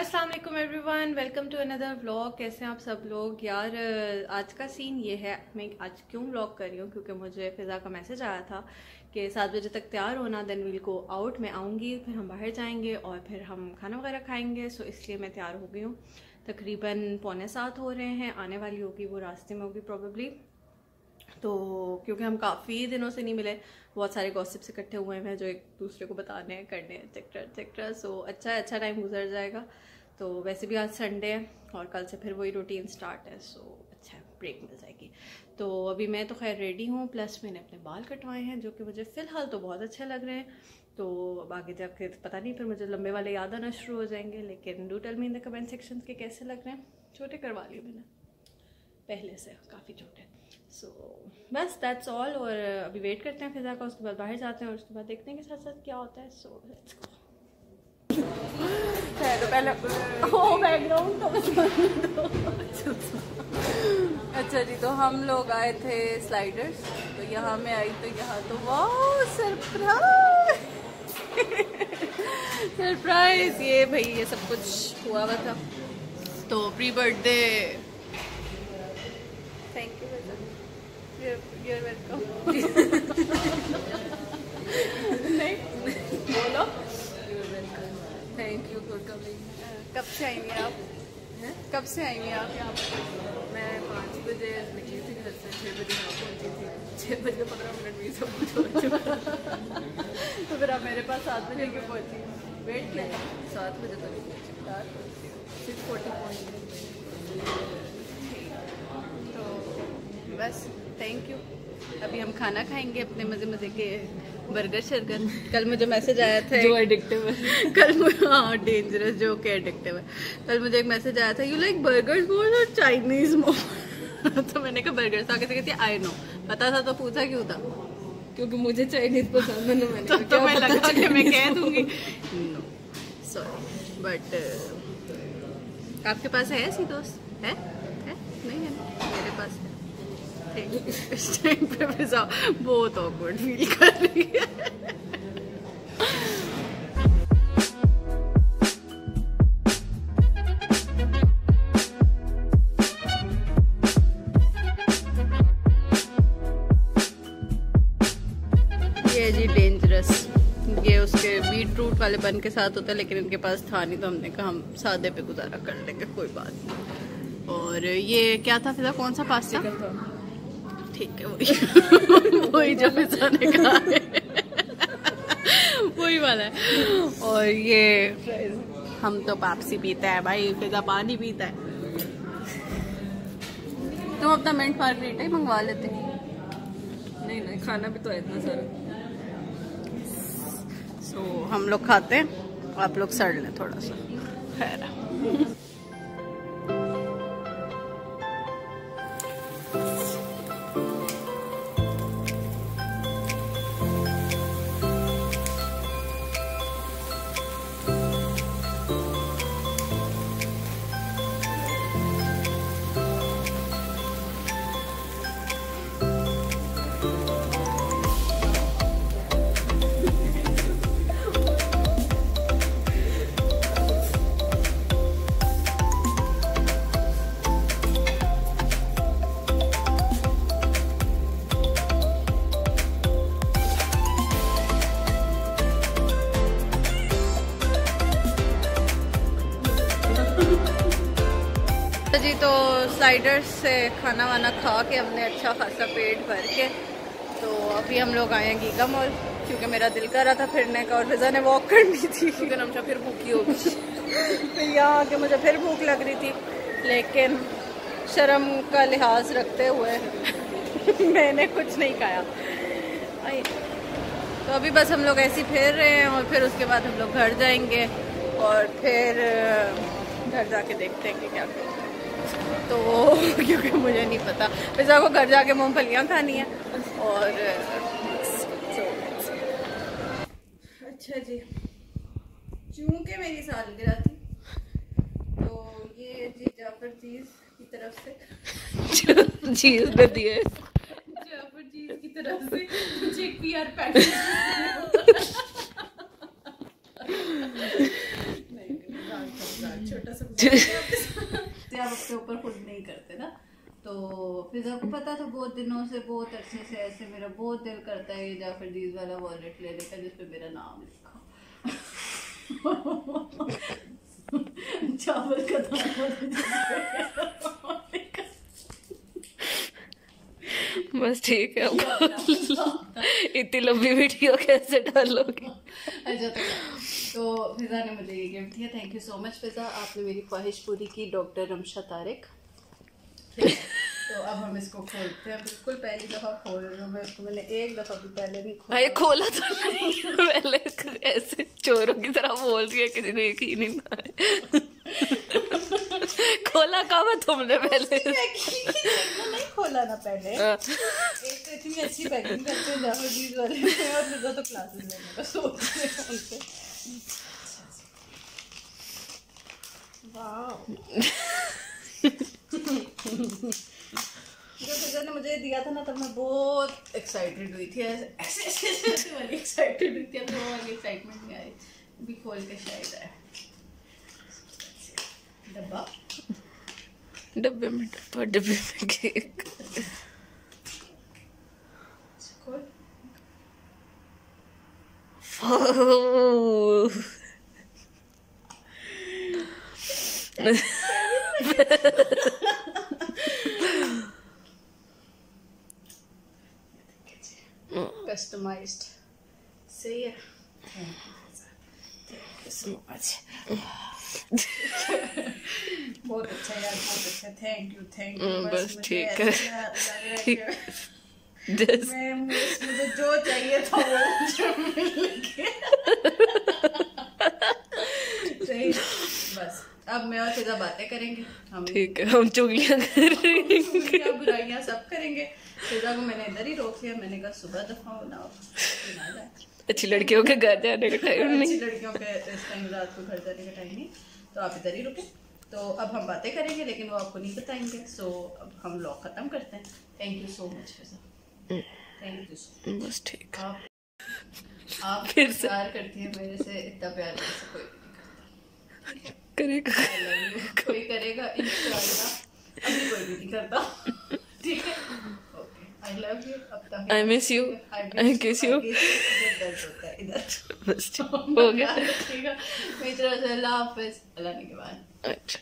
अस्सलाम वालेकुम everyone welcome to another vlog कैसे हैं आप सब लोग? यार, आज का सीन ये है। मैं आज क्यों व्लॉग कर रही हूँ? क्योंकि मुझे फ़िज़ा का मैसेज आया था कि सात बजे तक तैयार होना देन विल को आउट मैं आऊँगी, फिर हम बाहर जाएँगे और फिर हम खाना वगैरह खाएँगे. सो इसलिए मैं तैयार हो गई हूँ। तकरीबन पौने सात हो रहे हैं। आने वाली होगी वो रास्ते में होगी प्रॉब्ली तो क्योंकि हम काफ़ी दिनों से नहीं मिले, बहुत सारे गॉसिप्स इकट्ठे हुए हैं जो एक दूसरे को बताने हैं करने हैं एक्सेट्रा एक्सेट्रा सो अच्छा अच्छा टाइम गुजर जाएगा। तो वैसे भी आज संडे है और कल से फिर वही रूटीन स्टार्ट है सो अच्छा ब्रेक मिल जाएगी। तो अभी मैं तो खैर रेडी हूँ प्लस मैंने अपने बाल कटवाए हैं, जो कि मुझे फ़िलहाल तो बहुत अच्छे लग रहे हैं। तो अब आगे जाके पता नहीं, फिर मुझे लंबे वाले याद आना शुरू हो जाएँगे, लेकिन do tell me in the comment section के कैसे लग रहे हैं। छोटे करवा लिए मैंने, पहले से, काफ़ी छोटे। सो बस दैट्स ऑल और अभी वेट करते हैं फिजा का उसके बाद बाहर जाते हैं और उसके बाद देखते हैं कि साथ साथ क्या होता है सो लेट्स तो पहले ओ बैकग्राउंड अच्छा जी तो हम लोग आए थे स्लाइडर्स तो यहाँ में आई तो यहाँ तो वाह सरप्राइज़ सरप्राइज़ ये भाई, ये सब कुछ हुआ हुआ था। तो pre birthday thank you you're welcome. नहीं, बोलो। थैंक यू फॉर कमिंग कब से आएँगे आप? हैं? कब से आएँगे आप? यहाँ पर मैं पाँच बजे निकली थी घर से छः बजे यहाँ पहुँची थी। छः बजे पंद्रह मिनट में सब कुछ हो चुका। तो फिर आप मेरे पास सात बजे क्यों पहुँची? वेट किया था। सात बजे तक। पहुँची सात? सिक्स फोर्टी पहुँची तो बस थैंक यू अभी हम खाना खाएँगे अपने मज़े मज़े के बर्गर शर्गर। कल मुझे मैसेज आया था जो एडिक्टिव है। कल हाँ डेंजरस जो कि एडिक्टिव है। कल मुझे एक मैसेज आया था यू लाइक बर्गर्स मोर और चाइनीज़ मोर तो मैंने कहा बर्गर्स आगे से कहती आई नो पता था तो पूछा क्यों था? क्योंकि मुझे चाइनीज़ पसंद है ना मैंने तो, तो मैं लगा कि मैं कह दूँगी? नो सॉरी बट आपके पास है ऐसी दोस्त? है? है? नहीं है? मेरे पास है। इस टाइम पे बहुत ऑकवर्ड फील कर रही है जी डेंजरस ये उसके बीट रूट वाले बन के साथ होता है, लेकिन इनके पास था नहीं तो हमने कहा हम सादे पे गुजारा कर लेंगे, कोई बात नहीं। और ये क्या था फिजा कौन सा पास्ता। ठीक है वही। वही जो फिजा ने कहा वही वाला है। और ये हम तो पापसी पीता है भाई फिजा पानी पीता है। तुम अपना मिंट मार्गरीटा ही मंगवा लेते नहीं नहीं खाना भी तो है इतना सारा। सो so, हम लोग खाते हैं आप लोग सड़ लें थोड़ा सा। खैर। जी तो स्लाइडर्स से खाना वाना खा के हमने अच्छा खासा पेट भर के तो अभी हम लोग आए हैं गीगा मॉल क्योंकि मेरा दिल कर रहा था फिरने का और फिजा ने वॉक करनी थी। क्योंकि नमशा फिर भूखी होगी फिर यहाँ आके मुझे फिर भूख लग रही थी लेकिन शर्म का लिहाज रखते हुए मैंने कुछ नहीं खाया। तो अभी बस हम लोग ऐसे ही फिर रहे हैं और फिर उसके बाद हम लोग घर जाएँगे और फिर घर जाके देखते हैं कि क्या करते हैं। तो क्योंकि मुझे नहीं पता। पिज़्ज़ा को घर जाके मूंगफलियाँ खानी है और अच्छा जी। चूँकि मेरी सालगिरह थी तो ये जी जाफ़र चीज़ की तरफ़ से। चीज़ दे दिए। जाफ़र चीज़ की तरफ़ से। मुझे एक पीआर पैकेज नहीं, नहीं, छोटा सा ते आप ऊपर खुद नहीं करते ना तो फिर आपको पता था बहुत दिनों से बहुत अच्छे से ऐसे मेरा बहुत दिल करता है या फिर दीज वाला वॉलेट ले लेकर जिस पे मेरा नाम लिखा। चावल का दाना बस ठीक है। इतनी लंबी वीडियो कैसे डालोगे? अच्छा तो तो फिजा ने मुझे ये गिफ्ट दिया. Thank you so much Fiza. आपने मेरी ख्वाहिश पूरी की डॉक्टर रमशा तारिक. तो अब हम इसको खोलते हैं. बिल्कुल पहली दफ़ा खोल रही हूँ. मैं इसको मैंने एक दफ़ा भी पहले नहीं खोला. खोला तो नहीं. पहले ऐसे चोरों की तरह बोल रही है किसी ने यकीन नहीं मारे. खोला कब है तुमने पहले? नहीं खोला ना पहले. हाँ। एक तो इतनी अच्छी पैकिंग करते हैं जाफरजीज वाले और तो क्लासेस लेने का सोच रहे हैं जब फिजा ने मुझे दिया था ना, तब मैं बहुत एक्साइटेड हुई थी। ऐसे ऐसे वाली एक्साइटेड हुई थी, अब वो वाली एक्साइटमेंट नहीं आई अभी खोल के शायद है। डब्बा? डब्बे में डब्बा डब्बे में केक खोल ओह। कस्टमाइज्ड सही है थैंक यू बहुत अच्छा यार बहुत अच्छा थैंक यू थैंक यू बस ठीक है। लग रहा कि Just मैं मुझे जो चाहिए था वो मुझे मिल गया सही बस अब मैं और फिजा बातें करेंगे। हम ठीक है हम चुगलियाँ कर रहे हैं। क्या बुराइयाँ सब करेंगे। फिजा को मैंने इधर ही रोक लिया मैंने कहा सुबह दफ़ा बनाओ अच्छी लड़कियों के घर जाने का टाइम नहीं। अच्छी लड़कियों के इस टाइम रात को घर जाने का टाइम नहीं। तो आप इधर ही रुके। तो अब हम बातें करेंगे लेकिन वो आपको नहीं बताएँगे। सो अब हम व्लॉग खत्म करते हैं। Thank you so much Fiza thank you so बस ठीक आप आप फिर प्यार करती है मेरे से इतना प्यार मेरे से कोई नहीं करता। करेगा. कोई करेगा अभी कोई नहीं करता। ठीक है? आई लव यू आई तक यू बस ठीक। हो गया। ठीक है। मेरी तरफ़ से अल्लाह हाफिज अल्लाह के बाद। अच्छा।